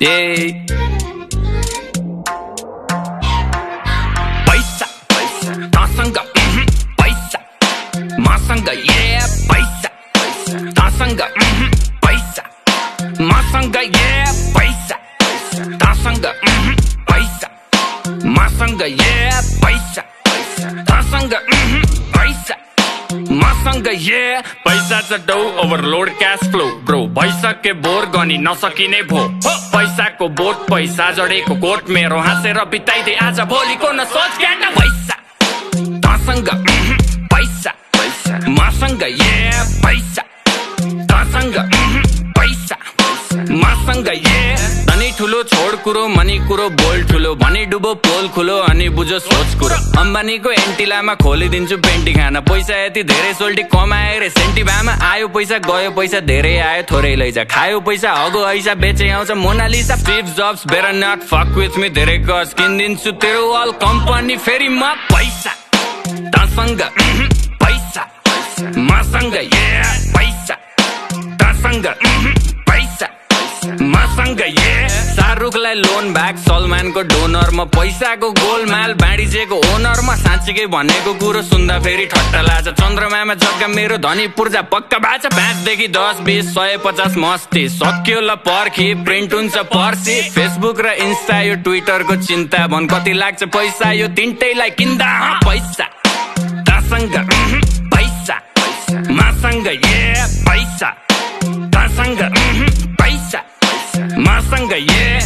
Yay. पैसा पैसा तसँग उहुँ, पैसा मसँग ए पैसा तसँग उहुँ, पैसा मसँग ए पैसा तसँग पैसा मसँग ए पैसा तसँग पैसा मसँग ए पैसा छ dough overload cash flow bro भइसके बोर गनी नसकिने भो पैसाको बोट पैसा जडेको कोट मेरो हाँसेर बिताइदे आज भोलिको न सोच क्या पैसा तसँग पैसा पैसा मसँग ए पैसा तसँग पैसा मसँग ए ठुलो छोड कुरो मनी कुरो बोल ठुलो। भनी डुबो पोल खुलो अनि बुझो सोच कुरो। अम्बानीको एन्टिलामा खोलिदिन्छु पेन्टी खाना। पैसा यति धेरै सोल्टी कमाए रे सेन्टी भामा आयो पैसा गयो पैसा धेरै आयो थोरै लैजा। खायो पैसा हगो ऐसा बेचे आउँछ। मोनालिसा स्टिभ जब्स बेर नट फक विथ मी धेरै गज किनिदिन्छु तेरो अल कम्पनी फेरि म पैसा। तसँग पैसा। मसँग पैसा। तसँग पैसा। मसँग शाहरुखलाई लोन ब्याग सलमानको डोनर म पैसाको गोलमाल बाँडिजेको ओनर म साँच्चीकै भनेको कुरो सुन्दा फेरि ठट्टा लाछ चन्द्रमामा जग्गा मेरो धनी पूर्जा पक्का बाछ पाँचदेखि दस बिस सय पचास मस्ती। सक्यो ल पर्खी प्रिन्ट हुन्छ पर्सी। फेसबुक र इन्स्टा यो ट्विटरको चिन्ता भन। कति लाग्छ पैसा? यो तिनटैलाई किन्दा? पैसा। तसँग पैसा। मसँग ए पैसा। तसँग पैसा। मसँग ए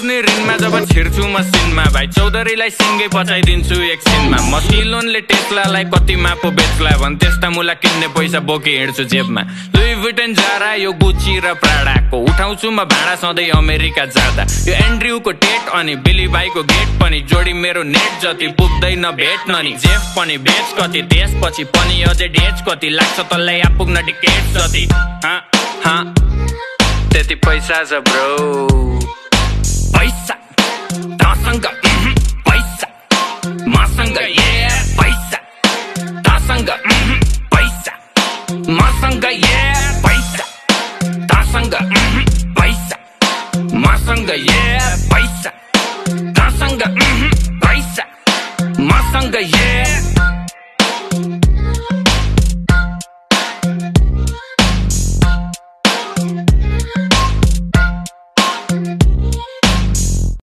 बेजोज नि ऋणमा जब छिर्छु म सिनमा भाइ चौधरीलाई सिङ्गै पचाइदिन्छु एकछिनमा म किलोनले टेस्लालाई कतिमा पो बेच्ला भन् त्यस्ता मुला किन्ने पैसा बोकी हिँड्छु जेबमा। लुई भुटेन जारा यो गुची र प्राडाको। उठाउँछु म भाँडा सधैँ अमेरिका जाँदा। यो एन्ड्रियुको टेट अनि बिली बाईको गेट पनि जोडी मेरो नेट जति पुग्दैन भेट्न नि जेफ पनि बेच कति त्यसपछि पनि अझै डेच कति। लाग्छ तँलाई आपुग्न टिकेट जति। त्यति पैसा छ ब्रो। が Yeah バイサダさんがうんバイサマさんが Yeah バイサダさんがうんバイサマさんが Yeah